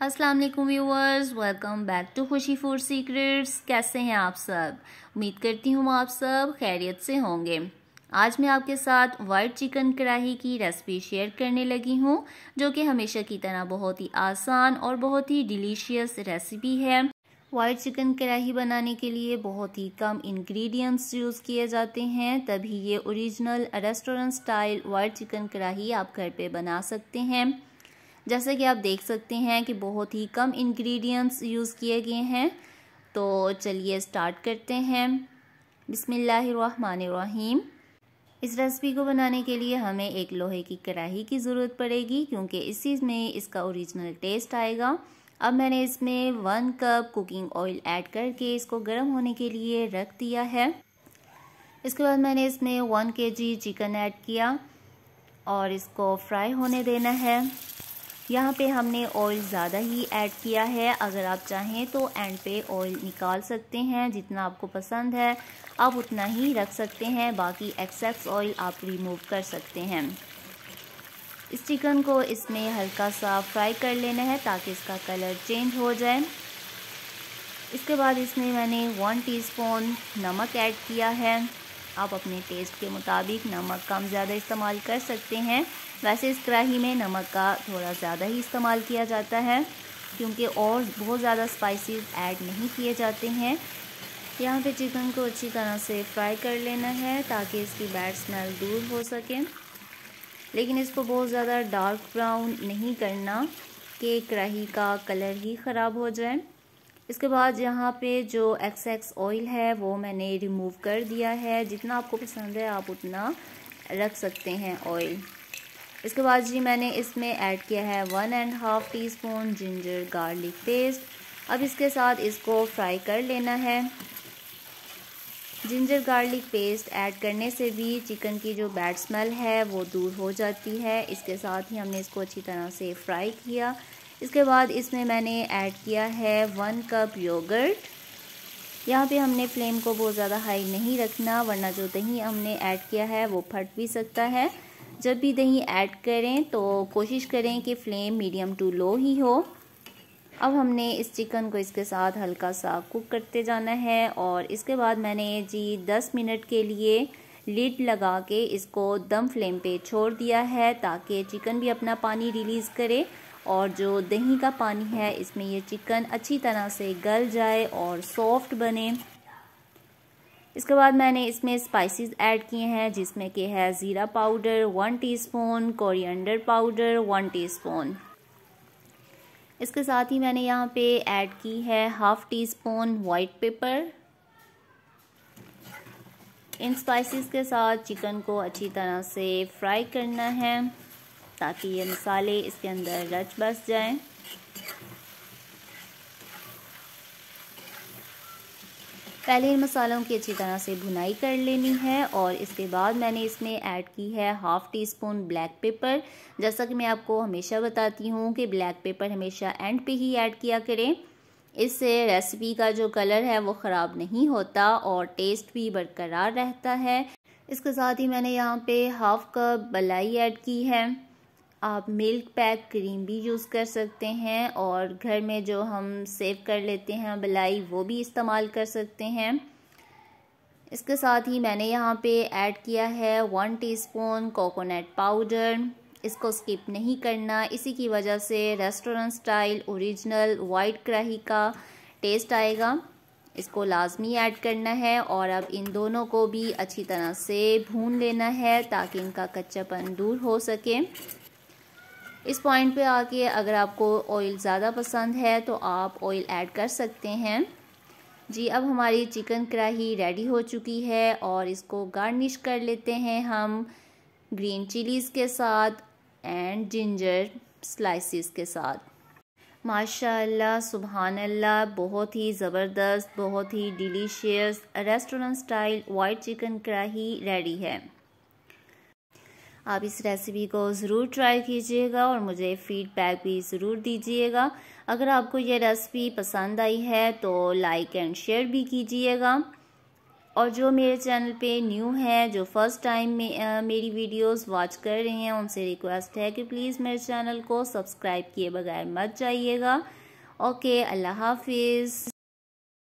अस्सलाम वालेकुम viewers welcome back to Khushi food secrets कैसे हैं आप सब? उम्मीद करती हूँ आप सब खैरियत से होंगे। आज मैं आपके साथ वाइट चिकन कढ़ाई की रेसिपी शेयर करने लगी हूँ, जो कि हमेशा की तरह बहुत ही आसान और बहुत ही डिलीशियस रेसिपी है। वाइट चिकन कढ़ाई बनाने के लिए बहुत ही कम इंग्रेडिएंट्स यूज़ किए जाते हैं, तभी ये original restaurant style white chicken kadai आप घर पे बना सकते हैं। जैसे कि आप देख सकते हैं कि बहुत ही कम इंग्रेडिएंट्स यूज़ किए गए हैं। तो चलिए स्टार्ट करते हैं। बिसमीम इस रेसिपी को बनाने के लिए हमें एक लोहे की कढ़ाई की ज़रूरत पड़ेगी, क्योंकि इसी में इसका ओरिजिनल टेस्ट आएगा। अब मैंने इसमें one cup cooking oil add करके इसको गर्म होने के लिए रख दिया है। इसके बाद मैंने इसमें वन के जी चिकन ऐड किया और इसको फ्राई होने देना है। यहाँ पे हमने ऑयल ज़्यादा ही ऐड किया है। अगर आप चाहें तो एंड पे ऑयल निकाल सकते हैं, जितना आपको पसंद है। आप उतना ही रख सकते हैं, बाकी एक्सेस ऑयल आप रिमूव कर सकते हैं। इस चिकन को इसमें हल्का सा फ्राई कर लेना है, ताकि इसका कलर चेंज हो जाए। इसके बाद इसमें मैंने वन टीस्पून नमक ऐड किया है। आप अपने टेस्ट के मुताबिक नमक कम ज़्यादा इस्तेमाल कर सकते हैं। वैसे इस कढ़ाई में नमक का थोड़ा ज़्यादा ही इस्तेमाल किया जाता है, क्योंकि और बहुत ज़्यादा स्पाइसेस ऐड नहीं किए जाते हैं। यहाँ पे चिकन को अच्छी तरह से फ्राई कर लेना है, ताकि इसकी बैड स्मेल दूर हो सके। लेकिन इसको बहुत ज़्यादा डार्क ब्राउन नहीं करना, कि कढ़ाई का कलर ही ख़राब हो जाए। इसके बाद यहाँ पे जो एक्स एक्स ऑयल है, वो मैंने रिमूव कर दिया है। जितना आपको पसंद है, आप उतना रख सकते हैं ऑयल इसके बाद जी मैंने इसमें ऐड किया है one and half teaspoon ginger garlic paste अब इसके साथ इसको फ्राई कर लेना है। जिंजर गार्लिक पेस्ट ऐड करने से भी चिकन की जो बैड स्मेल है, वो दूर हो जाती है। इसके साथ ही हमने इसको अच्छी तरह से फ्राई किया। इसके बाद इसमें मैंने ऐड किया है वन कप योगर्ट यहाँ पे हमने फ्लेम को बहुत ज़्यादा हाई नहीं रखना, वरना जो दही हमने ऐड किया है वो फट भी सकता है। जब भी दही ऐड करें तो कोशिश करें कि फ्लेम मीडियम टू लो ही हो। अब हमने इस चिकन को इसके साथ हल्का सा कुक करते जाना है और इसके बाद मैंने जी 10 मिनट के लिए लिड लगा के इसको दम फ्लेम पे छोड़ दिया है ताकि चिकन भी अपना पानी रिलीज़ करे। और जो दही का पानी है, इसमें ये चिकन अच्छी तरह से गल जाए और सॉफ्ट बने। इसके बाद मैंने इसमें स्पाइसेस ऐड किए हैं, जिसमें कि है ज़ीरा powder one teaspoon coriander powder one teaspoon इसके साथ ही मैंने यहाँ पे ऐड की है half teaspoon white pepper इन स्पाइसेस के साथ चिकन को अच्छी तरह से फ्राई करना है। ताकि ये मसाले इसके अंदर रच बस जाएँ। पहले इन मसालों की अच्छी तरह से भुनाई कर लेनी है और इसके बाद मैंने इसमें ऐड की है half teaspoon black pepper. जैसा कि मैं आपको हमेशा बताती हूँ कि ब्लैक पेपर हमेशा एंड पे ही ऐड किया करें। इससे रेसिपी का जो कलर है वो ख़राब नहीं होता और टेस्ट भी बरकरार रहता है। इसके साथ ही मैंने यहाँ पे हाफ़ कप बलाई ऐड की है। आप मिल्क पैक क्रीम भी यूज़ कर सकते हैं और घर में जो हम सेव कर लेते हैं बलाई वो भी इस्तेमाल कर सकते हैं। इसके साथ ही मैंने यहाँ पे ऐड किया है वन टीस्पून कोकोनट पाउडर इसको स्किप नहीं करना। इसी की वजह से रेस्टोरेंट स्टाइल ओरिजिनल वाइट कढ़ाई का टेस्ट आएगा। इसको लाजमी ऐड करना है और अब इन दोनों को भी अच्छी तरह से भून लेना है ताकि इनका कच्चापन दूर हो सके। इस पॉइंट पे आके अगर आपको ऑयल ज़्यादा पसंद है तो आप ऑयल ऐड कर सकते हैं। जी, अब हमारी चिकन कढ़ाई रेडी हो चुकी है और इसको गार्निश कर लेते हैं हम ग्रीन चिलीज़ के साथ एंड जिंजर स्लाइसिस के साथ। माशाल्लाह सुबहान अल्लाह बहुत ही ज़बरदस्त, बहुत ही delicious restaurant style white chicken kadai ready है। आप इस रेसिपी को ज़रूर ट्राई कीजिएगा और मुझे फ़ीडबैक भी ज़रूर दीजिएगा। अगर आपको ये रेसिपी पसंद आई है तो लाइक एंड शेयर भी कीजिएगा। और जो मेरे चैनल पे न्यू है, जो फ़र्स्ट टाइम में मेरी वीडियोस वॉच कर रहे हैं, उनसे रिक्वेस्ट है कि प्लीज़ मेरे चैनल को सब्सक्राइब किए बगैर मत जाइएगा। ओके अल्लाह हाफिज़।